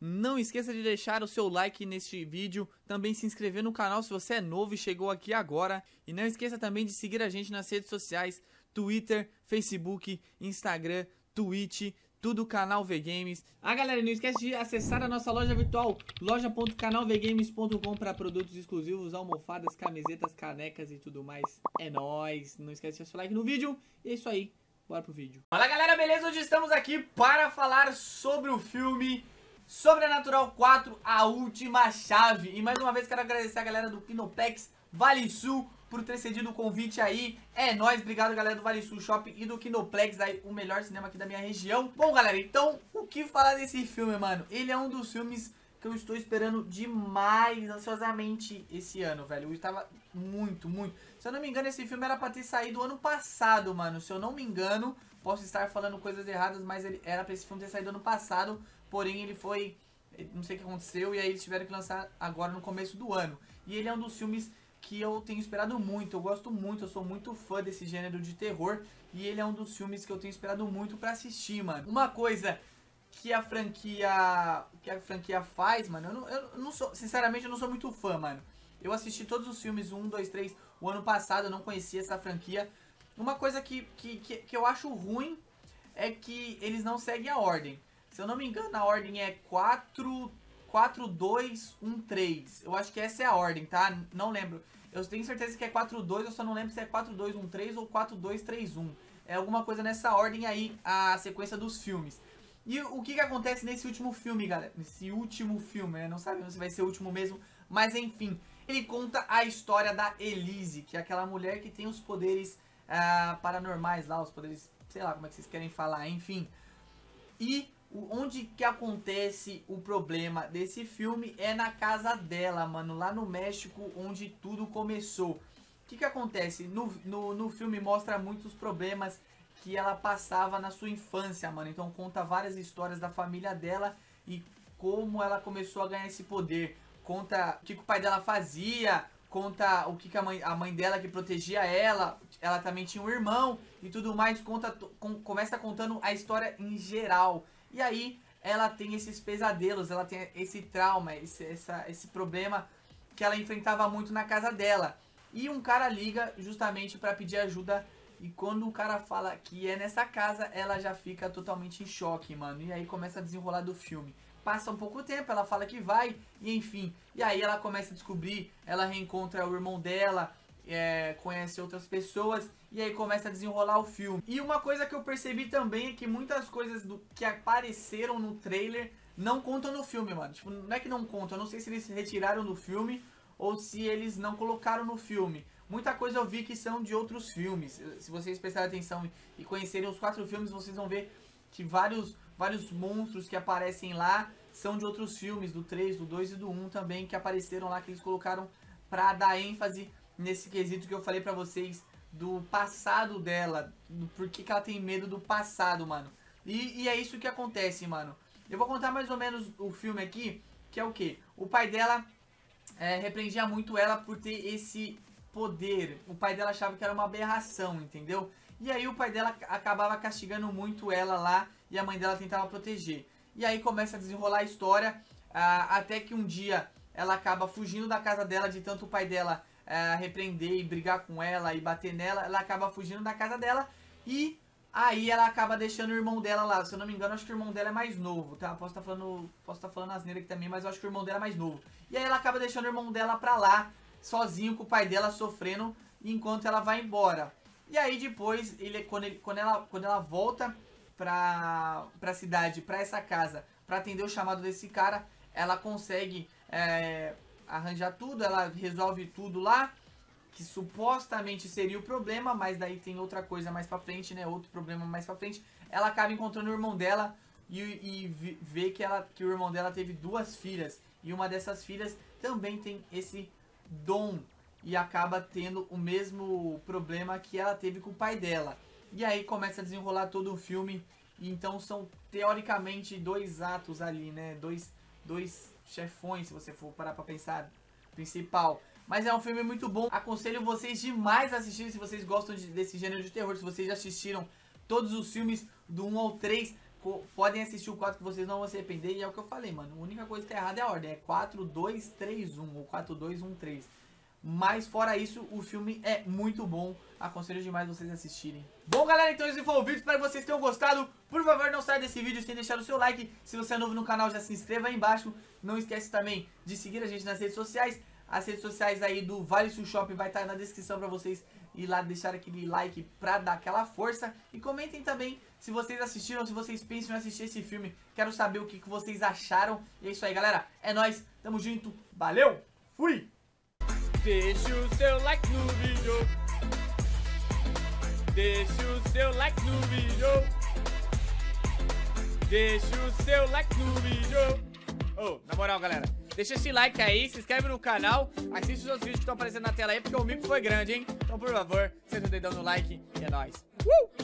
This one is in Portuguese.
não esqueça de deixar o seu like neste vídeo, também se inscrever no canal se você é novo e chegou aqui agora. E não esqueça também de seguir a gente nas redes sociais, Twitter, Facebook, Instagram, Twitch, tudo canal VGames. Ah, galera, não esquece de acessar a nossa loja virtual, loja.canalvgames.com para produtos exclusivos, almofadas, camisetas, canecas e tudo mais. É nóis. Não esquece de deixar seu like no vídeo. E é isso aí. Bora pro vídeo. Fala, galera, beleza? Hoje estamos aqui para falar sobre o filme Sobrenatural 4, A Última Chave. E mais uma vez quero agradecer a galera do Kinopex Vale Sul por ter cedido o convite aí. É nóis, obrigado galera do Vale Sul Shopping e do Kinoplex, aí, o melhor cinema aqui da minha região. Bom, galera, então, o que falar desse filme, mano? Ele é um dos filmes que eu estou esperando demais, ansiosamente, esse ano, velho. Eu estava muito, muito... Se eu não me engano, esse filme era pra ter saído ano passado, mano. Se eu não me engano, posso estar falando coisas erradas, mas ele era pra esse filme ter saído ano passado, porém ele foi... Não sei o que aconteceu, e aí eles tiveram que lançar agora no começo do ano. E ele é um dos filmes que eu tenho esperado muito, eu gosto muito, eu sou muito fã desse gênero de terror e ele é um dos filmes que eu tenho esperado muito pra assistir, mano. Uma coisa que a franquia que a franquia faz, mano, eu não, eu não sou, sinceramente eu não sou muito fã, mano. Eu assisti todos os filmes 1, 2, 3 o ano passado, eu não conhecia essa franquia. Uma coisa que, que, que, que eu acho ruim é que eles não seguem a ordem. Se eu não me engano, a ordem é 4, 4, 2, 1, 3. Eu acho que essa é a ordem, tá? Não lembro. Eu tenho certeza que é 4, 2, eu só não lembro se é 4, 2, 1, 3 ou 4, 2, 3, 1. É alguma coisa nessa ordem aí, a sequência dos filmes. E o que que acontece nesse último filme, galera? Nesse último filme, né? Não sabemos se vai ser o último mesmo, mas enfim. Ele conta a história da Elise, que é aquela mulher que tem os poderes uh, paranormais lá, os poderes, sei lá como é que vocês querem falar, enfim. E onde que acontece o problema desse filme é na casa dela, mano, lá no México, onde tudo começou. O que que acontece? No, no, no filme mostra muitos problemas que ela passava na sua infância, mano. Então conta várias histórias da família dela e como ela começou a ganhar esse poder. Conta o que, que o pai dela fazia, conta o que, que a, mãe, a mãe dela que protegia ela, ela também tinha um irmão e tudo mais. Conta, com, começa contando a história em geral. E aí ela tem esses pesadelos, ela tem esse trauma, esse, essa, esse problema que ela enfrentava muito na casa dela. E um cara liga justamente para pedir ajuda e quando o cara fala que é nessa casa, ela já fica totalmente em choque, mano. E aí começa a desenrolar do filme. Passa um pouco tempo, ela fala que vai, e enfim. E aí ela começa a descobrir, ela reencontra o irmão dela, é, conhece outras pessoas e aí começa a desenrolar o filme. E uma coisa que eu percebi também é que muitas coisas do, que apareceram no trailer não contam no filme, mano. Tipo, não é que não contam, eu não sei se eles retiraram do filme ou se eles não colocaram no filme. Muita coisa eu vi que são de outros filmes. Se vocês prestarem atenção e conhecerem os quatro filmes, vocês vão ver que vários, vários monstros que aparecem lá são de outros filmes, do 3, do 2 e do 1 também, que apareceram lá, que eles colocaram pra dar ênfase nesse quesito que eu falei pra vocês do passado dela, do porquê que ela tem medo do passado, mano. E, e, é isso que acontece, mano. Eu vou contar mais ou menos o filme aqui, que é o que? O pai dela é, repreendia muito ela por ter esse poder. O pai dela achava que era uma aberração, entendeu? E aí o pai dela acabava castigando muito ela lá e a mãe dela tentava proteger. E aí começa a desenrolar a história, ah, até que um dia ela acaba fugindo da casa dela de tanto o pai dela é, repreender e brigar com ela e bater nela, ela acaba fugindo da casa dela e aí ela acaba deixando o irmão dela lá. Se eu não me engano, acho que o irmão dela é mais novo, tá? Posso estar tá falando, posso tá falando asneira aqui também, mas eu acho que o irmão dela é mais novo. E aí ela acaba deixando o irmão dela pra lá, sozinho com o pai dela sofrendo, enquanto ela vai embora. E aí depois, ele, quando, ele, quando, ela, quando ela volta pra, pra cidade, pra essa casa, pra atender o chamado desse cara, ela consegue é, arranjar tudo, ela resolve tudo lá, que supostamente seria o problema, mas daí tem outra coisa mais pra frente, né? Outro problema mais pra frente. Ela acaba encontrando o irmão dela e, e vê que, ela, que o irmão dela teve duas filhas. E uma dessas filhas também tem esse dom e acaba tendo o mesmo problema que ela teve com o pai dela. E aí começa a desenrolar todo o filme. Então são teoricamente dois atos ali, né? Dois, dois chefões, se você for parar pra pensar, principal. Mas é um filme muito bom, aconselho vocês demais a assistir se vocês gostam de, desse gênero de terror, se vocês já assistiram todos os filmes do 1 ao 3, podem assistir o 4 que vocês não vão se arrepender. E é o que eu falei, mano. A única coisa que tá errada é a ordem. É 4, 2, 3, 1 ou 4, 2, 1, 3. Mas fora isso, o filme é muito bom. Aconselho demais vocês assistirem. Bom, galera, então esse foi o vídeo. Espero que vocês tenham gostado. Por favor, não saia desse vídeo sem deixar o seu like. Se você é novo no canal, já se inscreva aí embaixo. Não esquece também de seguir a gente nas redes sociais. As redes sociais aí do Vale Sul Shopping vai estar na descrição para vocês ir lá deixar aquele like pra dar aquela força. E comentem também se vocês assistiram, se vocês pensam em assistir esse filme. Quero saber o que, que vocês acharam. E é isso aí, galera. É nóis. Tamo junto. Valeu. Fui. Deixa o seu like no vídeo. Deixa o seu like no vídeo. Deixa o seu like no vídeo. Oh, na moral, galera. Deixa esse like aí, se inscreve no canal, assiste os outros vídeos que estão aparecendo na tela aí, porque o mico foi grande, hein? Então, por favor, senta o dedão no like e é nóis. Uh!